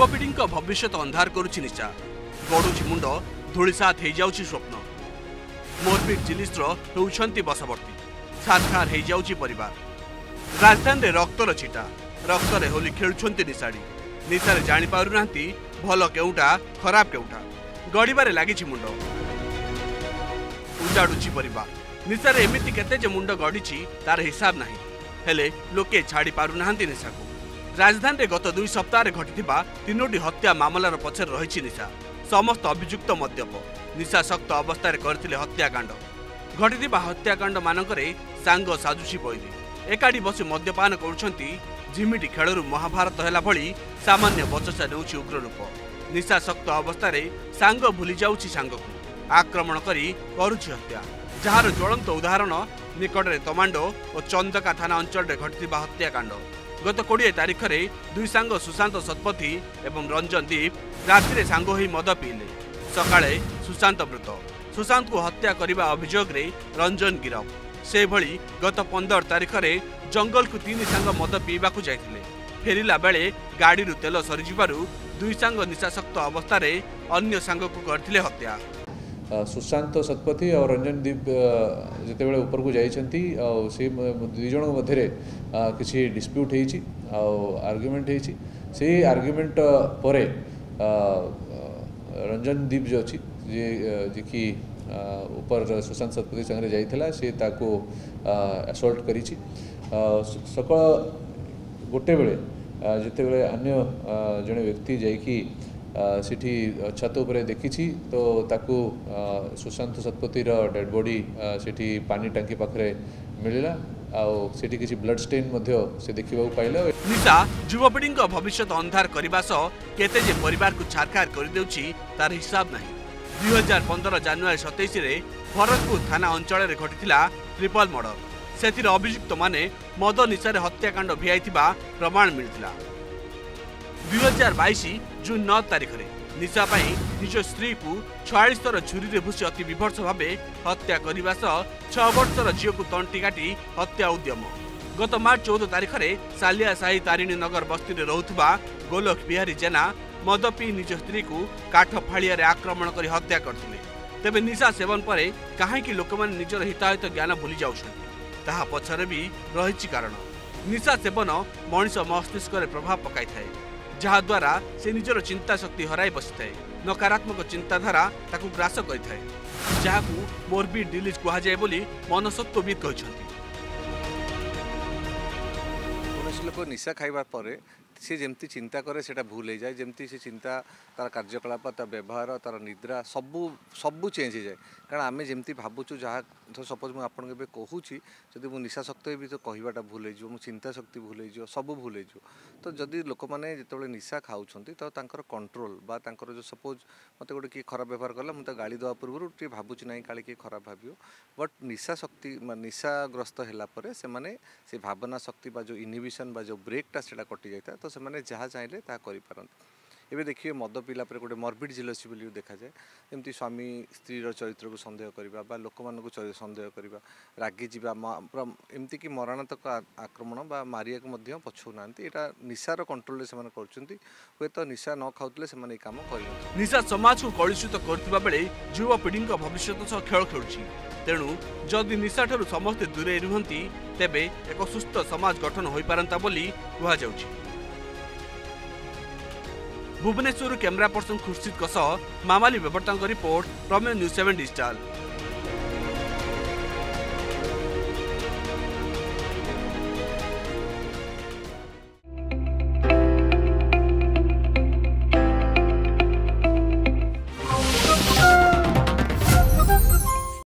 ଯୁବପିଢ଼ିଙ୍କ ଭବିଷ୍ୟତ ଅନ୍ଧାର କରୁଛି ନିଶା ଗଡ଼ୁଛି ମୁଣ୍ଡ ଧୂଳିସାତ ହୋଇଯାଉଛି ସ୍ୱପ୍ନ ମୋରପିଟ୍ ଜିଲିସ୍ର ହେଉଛନ୍ତି ବଶବର୍ତ୍ତୀ ସାରଖାର ହୋଇଯାଉଛି ପରିବାର ରାଜଧାନୀରେ ରକ୍ତର ଛିଟା ରକ୍ତରେ ହୋଲି ଖେଳୁଛନ୍ତି ନିଶାଡ଼ି ନିଶାରେ ଜାଣିପାରୁନାହାନ୍ତି ଭଲ କେଉଁଟା ଖରାପ କେଉଁଟା ଗଡ଼ିବାରେ ଲାଗିଛି ମୁଣ୍ଡ ଉଜାଡ଼ୁଛି ପରିବାର ନିଶାରେ ଏମିତି କେତେ ଯେ ମୁଣ୍ଡ ଗଢ଼ିଛି ତାର ହିସାବ ନାହିଁ ହେଲେ ଲୋକେ ଛାଡ଼ି ପାରୁନାହାନ୍ତି ନିଶାକୁ ରାଜଧାନୀରେ ଗତ ଦୁଇ ସପ୍ତାହରେ ଘଟିଥିବା ତିନୋଟି ହତ୍ୟା ମାମଲାର ପଛରେ ରହିଛି ନିଶା ସମସ୍ତ ଅଭିଯୁକ୍ତ ମଦ୍ୟପ ନିଶାଶକ୍ତ ଅବସ୍ଥାରେ କରିଥିଲେ ହତ୍ୟାକାଣ୍ଡ ଘଟିଥିବା ହତ୍ୟାକାଣ୍ଡମାନଙ୍କରେ ସାଙ୍ଗ ସାଜୁଛି ବୈଦି ଏକାଠି ବସି ମଦ୍ୟପାନ କରୁଛନ୍ତି ଝିମିଟି ଖେଳରୁ ମହାଭାରତ ହେଲା ଭଳି ସାମାନ୍ୟ ବଚସା ନେଉଛି ଉଗ୍ରରୂପ ନିଶାଶକ୍ତ ଅବସ୍ଥାରେ ସାଙ୍ଗ ଭୁଲି ଯାଉଛି ସାଙ୍ଗକୁ ଆକ୍ରମଣ କରି କରୁଛି ହତ୍ୟା ଯାହାର ଜ୍ୱଳନ୍ତ ଉଦାହରଣ ନିକଟରେ ତମାଣ୍ଡୋ ଓ ଚନ୍ଦକା ଥାନା ଅଞ୍ଚଳରେ ଘଟିଥିବା ହତ୍ୟାକାଣ୍ଡ ଗତ କୋଡ଼ିଏ ତାରିଖରେ ଦୁଇ ସାଙ୍ଗ ସୁଶାନ୍ତ ଶତପଥୀ ଏବଂ ରଞ୍ଜନ ଦୀପ ରାତିରେ ସାଙ୍ଗ ହୋଇ ମଦ ପିଇଲେ ସକାଳେ ସୁଶାନ୍ତ ମୃତ ସୁଶାନ୍ତଙ୍କୁ ହତ୍ୟା କରିବା ଅଭିଯୋଗରେ ରଞ୍ଜନ ଗିରଫ ସେହିଭଳି ଗତ ପନ୍ଦର ତାରିଖରେ ଜଙ୍ଗଲକୁ ତିନି ସାଙ୍ଗ ମଦ ପିଇବାକୁ ଯାଇଥିଲେ ଫେରିଲା ବେଳେ ଗାଡ଼ିରୁ ତେଲ ସରିଯିବାରୁ ଦୁଇ ସାଙ୍ଗ ନିଶାସକ୍ତ ଅବସ୍ଥାରେ ଅନ୍ୟ ସାଙ୍ଗକୁ କରିଥିଲେ ହତ୍ୟା ସୁଶାନ୍ତ ଶତପଥୀ ଆଉ ରଞ୍ଜନ ଦୀପ ଯେତେବେଳେ ଉପରକୁ ଯାଇଛନ୍ତି ଆଉ ସେ ଦୁଇ ଜଣଙ୍କ ମଧ୍ୟରେ କିଛି ଡିସ୍ପ୍ୟୁଟ୍ ହେଇଛି ଆଉ ଆର୍ଗ୍ୟୁମେଣ୍ଟ ହେଇଛି ସେଇ ଆର୍ଗ୍ୟୁମେଣ୍ଟ ପରେ ରଞ୍ଜନ ଦୀପ ଯିଏ ଅଛି ଯିଏ ଯିଏକି ଉପର ସୁଶାନ୍ତ ଶତପଥୀ ସାଙ୍ଗରେ ଯାଇଥିଲା ସେ ତାକୁ ଆସଲ୍ଟ କରିଛି ସକାଳ ଗୋଟେ ବେଳେ ଯେତେବେଳେ ଅନ୍ୟ ଜଣେ ବ୍ୟକ୍ତି ଯାଇକି সেটি ଛାତ ଉପରେ ଦେଖିଛି ତ ତାକୁ ସୁଶାନ୍ତ ଶତପଥୀର ଡେଡ଼୍ ବଡ଼ି ସେଠି ପାଣି ଟାଙ୍କି ପାଖରେ ମିଳିଲା ଆଉ ସେଠି କିଛି ବ୍ଲଡ୍ ଷ୍ଟେନ୍ ମଧ୍ୟ ସେ ଦେଖିବାକୁ ପାଇଲା ନିଶା ଯୁବପିଢ଼ିଙ୍କ ଭବିଷ୍ୟତ ଅନ୍ଧାର କରିବା ସହ କେତେ ଯେ ପରିବାରକୁ ଛାରଖାର କରିଦେଉଛି ତାର ହିସାବ ନାହିଁ ଦୁଇ ହଜାର ପନ୍ଦର ଜାନୁଆରୀ ସତେଇଶରେ ଭରତପୁର ଥାନା ଅଞ୍ଚଳରେ ଘଟିଥିଲା ଟ୍ରିପଲ୍ ମର୍ଡର ସେଥିରେ ଅଭିଯୁକ୍ତମାନେ ମଦ ନିଶାରେ ହତ୍ୟାକାଣ୍ଡ ଭିଆଇଥିବା ପ୍ରମାଣ ମିଳିଥିଲା दुई हजार बइस जुन नारिखेर निशापा निज स्तीको छयास तर झुरले भुसी अति बिभर्ष भावे हत्यासँग छ वर्ष र झिउको तन्टी काटि हत्या उद्यम गत मार्च चौध तारिखले सालिया साहित तारिणीनगर बस्तीले रोला बिहारी जेना मद पिज स्त्रीको काठ फाडिया आक्रमण गरि हत्या तबे निशा सेवन परे पर लोकमान लोक हिताहित ज्ञान पछरे बि भुलीउँछ कारण पछेरि सेवन मनिस मस्तिष्कै प्रभाव पकइ ଯାହାଦ୍ୱାରା ସେ ନିଜର ଚିନ୍ତାଶକ୍ତି ହରାଇ ବସିଥାଏ ନକାରାତ୍ମକ ଚିନ୍ତାଧାରା ତାକୁ ଗ୍ରାସ କରିଥାଏ ଯାହାକୁ ମୋର୍ବିଡ୍ ଡିଲିଜ୍ କୁହାଯାଏ ବୋଲି ମନସତ୍ତ୍ୱବିତ୍ କହିଛନ୍ତି କୌଣସି ଲୋକ ନିଶା ଖାଇବା ପରେ সে যেমতি চিন্তা করে সেটা ভুল হয়ে যায় যেমতি সে চিন্তা তার কার্যকলাপ তার ব্যবহার তার নিদ্রা সবু সবু চেঞ্জ হয়ে যায় কারণ আমি যেমতি ভাবুছু যা ধর সপোজ মু আপনাকে এবার কুচি যদি মু নিশাশক্ত হবি তো কহবাটা ভুল হয়ে যাব চিন্তা শক্তি ভুল হয়ে যাব সবু ভুল হয়ে যাব তো যদি লোক মানে যেতবে নিশা খাওছেন তো তাঁর কন্ট্রোল বা তাঁর যে সপোজ মতো গোটে কি খারাপ ব্যবহার কলা মু গাড়ি দেওয়া পূর্ব টিকিয়ে ভাবুছি না কালে কি খারাপ ভাবিও বট নিশা শক্তি নিশাগ্রস্ত হলাপরে সে সে ভাবনা শক্তি বা যে ইনহিবিশন বা যে ব্রেকটা সেটা কটি যাই তো ସେମାନେ ଯାହା ଚାହିଁଲେ ତାହା କରିପାରନ୍ତି ଏବେ ଦେଖିବେ ମଦ ପିଲା ପରେ ଗୋଟେ ମର୍ବିଡ଼ ଜିଲସି ବୋଲି ଦେଖାଯାଏ ଯେମିତି ସ୍ୱାମୀ ସ୍ତ୍ରୀର ଚରିତ୍ରକୁ ସନ୍ଦେହ କରିବା ବା ଲୋକମାନଙ୍କୁ ସନ୍ଦେହ କରିବା ରାଗିଯିବା ପୁରା ଏମିତିକି ମରଣାତ୍ମକ ଆକ୍ରମଣ ବା ମାରିବାକୁ ମଧ୍ୟ ପଛଉନାହାନ୍ତି ଏଇଟା ନିଶାର କଣ୍ଟ୍ରୋଲରେ ସେମାନେ କରୁଛନ୍ତି ହୁଏତ ନିଶା ନ ଖାଉଥିଲେ ସେମାନେ ଏଇ କାମ କରିବେ ନିଶା ସମାଜକୁ କଳୁଷିତ କରୁଥିବା ବେଳେ ଯୁବପିଢ଼ିଙ୍କ ଭବିଷ୍ୟତ ସହ ଖେଳ ଖେଳୁଛି ତେଣୁ ଯଦି ନିଶାଠାରୁ ସମସ୍ତେ ଦୂରେଇ ରୁହନ୍ତି ତେବେ ଏକ ସୁସ୍ଥ ସମାଜ ଗଠନ ହୋଇପାରନ୍ତା ବୋଲି କୁହାଯାଉଛି भुवनेश्वर क्यामेरा पर्सन खुर्सिदको सह मामाली बेबर्ताको रिपोर्ट प्रमेय न्यूज सेभेन डिजिटल